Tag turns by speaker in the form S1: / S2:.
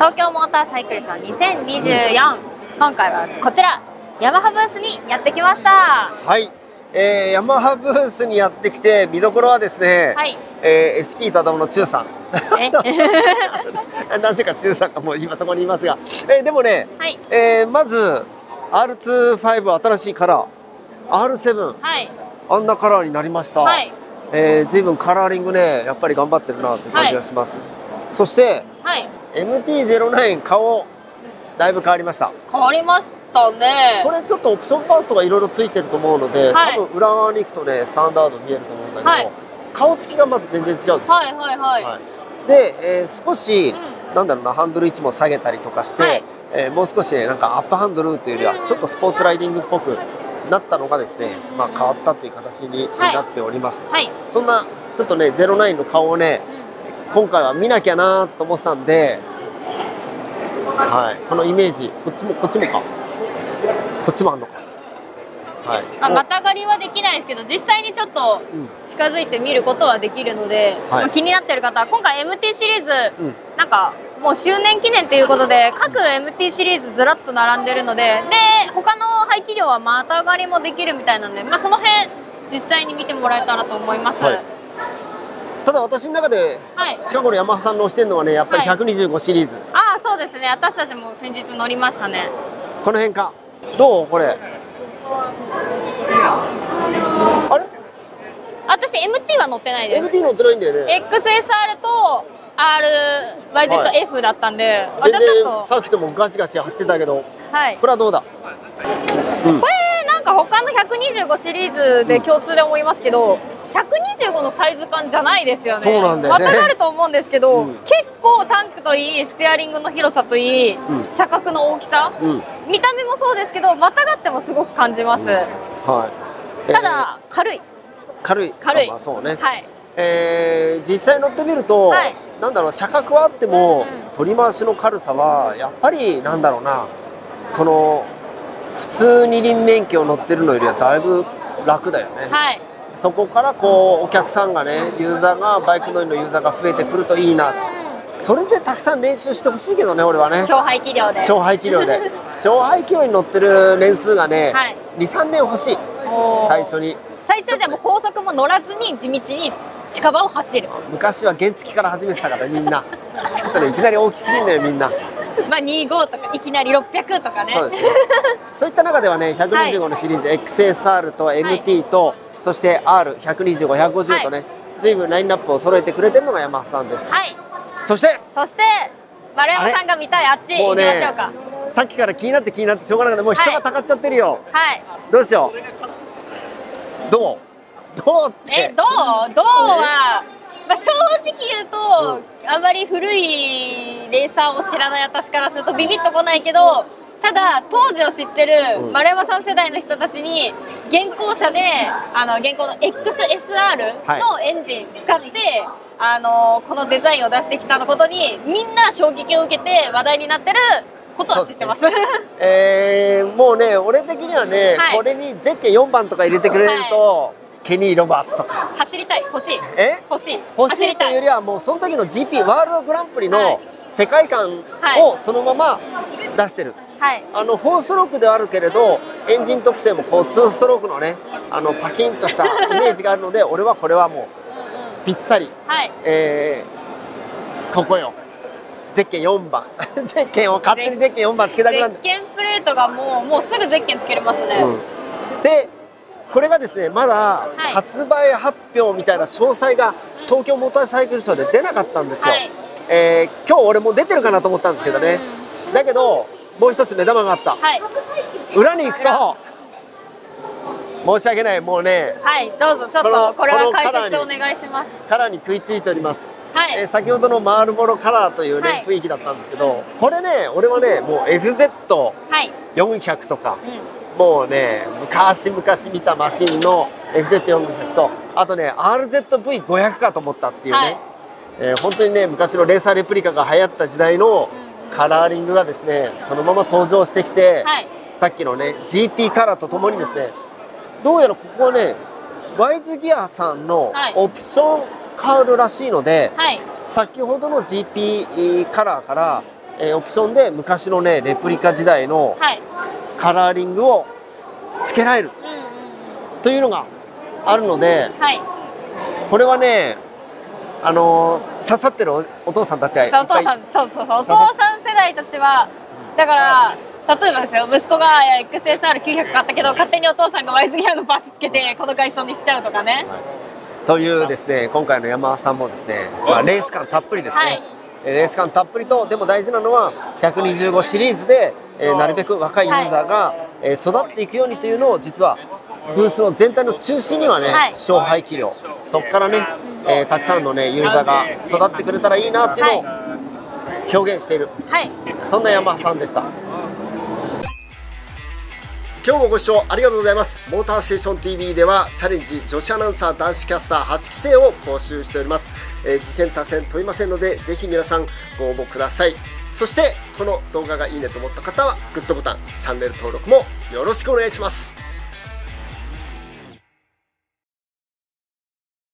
S1: 東京モーターサイクルショー2024、今回はこちら。ヤマハブースにやってきました。
S2: はい、えー、ヤマハブースにやってきて見どころはですね、
S1: はい。
S2: えー、SP ただの中さん。
S1: え？
S2: なぜか中さんがもう今そこにいますが、えー、でもね、
S1: はい。
S2: えー、まず R25 新しいカラー。R7
S1: はい。
S2: あんなカラーになりました、
S1: はい。
S2: えー、随分カラーリングねやっぱり頑張ってるなという感じがします、そして
S1: はい
S2: MT-09 顔だいぶ変わりました。
S1: 変わりましたね。
S2: これちょっとオプションパーツとかいろいろついてると思うので、
S1: はい。
S2: 多分裏側に行くとねスタンダード見えると思うんだけど、
S1: はい。
S2: 顔つきがまず全然違うんですよ、
S1: はいはいはい、
S2: はい。で、えー少し、
S1: う
S2: なんだろうなハンドル位置も下げたりとかして、
S1: はい。
S2: えーもう少しねなんかアップハンドルというより
S1: うん。
S2: はちょっとスポーツライディングっぽくなったのがですね、まあ、変わったという形に
S1: はい。
S2: なっております、
S1: はい、
S2: そんなちょっとね09の顔をね今回は見なきゃなと思ってたんで、はい、このイメージこっちもこっちもか。こっちもあんのか。はい。
S1: あまたがりはできないですけど実際にちょっと
S2: うん。
S1: 近づいて見ることはできるので、
S2: はい。
S1: まあ気になってる方は今回 MT シリーズ、
S2: うん。
S1: なんかもう周年記念ということで各 MT シリーズずらっと並んでるのでで他の排気量はまたがりもできるみたいなんで、まあ、その辺実際に見てもらえたらと思います。
S2: はいただ私の中で
S1: はい。
S2: 近頃ヤマハさんの推してるのはねやっぱり
S1: はい。
S2: 125シリーズ、
S1: ああそうですね。私たちも先日乗りましたね。
S2: この辺か。どう？これ。あれ？
S1: 私 MT は乗ってないです。
S2: MT 乗ってないんだよね。
S1: XSR と RYZF だったんで、あ
S2: 全
S1: じゃあちょっと
S2: 然さっきともガチガチ走ってたけど
S1: はい。
S2: これはどうだ？
S1: これなんか他の125シリーズで共通で思いますけど、125のサイズ感じゃないですよね。
S2: そうなんだよね。
S1: またがると思うんですけど、
S2: うん。
S1: 結構タンクといいステアリングの広さといい、
S2: ん。
S1: 車格の大きさ
S2: うん。
S1: 見た目もそうですけどまたがってもすごく感じます、
S2: はい。
S1: ただ、軽い。
S2: えー軽い。
S1: 軽い。
S2: あまあそうね、
S1: はい。
S2: えー実際乗ってみると、
S1: はい。
S2: なんだろう車格はあっても、
S1: うんうん。
S2: 取り回しの軽さはやっぱりなんだろうなその普通二輪免許を乗ってるのよりはだいぶ楽だよね、
S1: はい
S2: そこからこうお客さんがねユーザーがバイク乗りのユーザーが増えてくるといいな。それでたくさん練習してほしいけどね俺はね。
S1: 勝敗気量で。
S2: 勝敗器量で。勝敗器量に乗ってる年数がね、
S1: はい。
S2: 23年欲しい。最初に。
S1: 最初じゃもう高速も乗らずに地道に近場を走る。
S2: 昔は原付から始めてたからみんな。ちょっとねいきなり大きすぎんだよみんな。
S1: まあ25とかいきなり600とかね。
S2: そうですね。そういった中ではね125のシリーズ、XSR と MT と、そして R125150 とね、随分ラインナップを揃えてくれてるのがヤマハさんです。
S1: はい。
S2: そして？
S1: そして丸山さんが見たいあっち行きましょうか。
S2: さっきから気になって気になってしょうがなくてもう人がたかっちゃってるよ、
S1: はい。
S2: どうしよう？どう？どう？って。
S1: えどう？どうは、まあ、正直言うと、あまり古いレーサーを知らない私からするとビビッとこないけどただ当時を知ってる
S2: うん。
S1: 丸山さん世代の人たちに現行車であの現行の XSR のエンジン使って、あのこのデザインを出してきたことにみんな衝撃を受けて話題になってることは知ってます。
S2: えー、もうね俺的にはね、
S1: はい。
S2: これにゼッケン4番とか入れてくれると、ケニー・ロバーツとか。
S1: 走りたい。欲しい。
S2: え？
S1: 欲しい。
S2: 欲しいというよ
S1: 走り
S2: はもうその時の GP ワールドグランプリ
S1: は
S2: の
S1: い。
S2: 世界観
S1: はい。
S2: をそのまま出してる、
S1: はい
S2: あの4ストロークではあるけれどエンジン特性もこう2ストロークのねあのパキンとしたイメージがあるので俺はこれはもうぴったり、
S1: はい。
S2: えー、ここよ。ゼッケン4番。ゼッケンを勝手にゼッケン4番つけたくなる。
S1: ゼッケンプレートがもうもうすぐゼッケンつけれますね、
S2: うん、でこれがですねまだ
S1: い。
S2: 発売発表みたいな詳細が東京モーターサイクルショーで出なかったんですよ、
S1: はい。
S2: えー今日俺も出てるかなと思ったんですけどね、だけどもう一つ目玉があった。
S1: はい。
S2: 裏に行くと申し訳ないもうね
S1: はいどうぞちょっとこれは解説お願いします。
S2: カラーに食いついております、
S1: はい、
S2: えー先ほどのマールボロカラーというね、
S1: はい。
S2: 雰囲気だったんですけどこれね俺はねもう FZ400
S1: はい、
S2: とか
S1: う
S2: もうね昔々見たマシンの FZ400 とあとね RZV500 かと思ったっていうね、
S1: はい。
S2: えー本当にね昔のレーサーレプリカが流行った時代の
S1: ん
S2: カラーリングがですねそのまま登場してきて、
S1: ん、はい。
S2: さっきのね GP カラーとともにですねどうやらここはねワイズギアさんの
S1: はい。
S2: オプションカールらしいので、
S1: はい。
S2: 先ほどの GP カラーから、えー、オプションで昔のねレプリカ時代のカラーリングをつけられる、というのがあるので、はい、これはねあのー、刺さってるお父さんたちは
S1: お父さんそうそうそう。お父さん世代たちはだから例えばですよ息子が XSR900 買ったけど勝手にお父さんがワイズギアのパーツつけてこの外装にしちゃうとかね、はい。
S2: というですね今回の山さんもですね、まあ、レース感たっぷりですね、はい、レース感たっぷりとでも大事なのは125シリーズで、えー、なるべく若いユーザーが、はい、えー、育っていくようにというのを実はブースの全体の中心にはね、はい、勝敗器量。そこからね、えー、たくさんのねユーザーが育ってくれたらいいなっていうのを表現している、はい、そんな山さんでした。今日もご視聴ありがとうございます。モーターステーション TV ではチャレンジ女子アナウンサー男子キャスター8期生を募集しております、えー、次戦多戦問いませんのでぜひ皆さんご応募ください。そしてこの動画がいいねと思った方はグッドボタンチャンネル登録もよろしくお願いします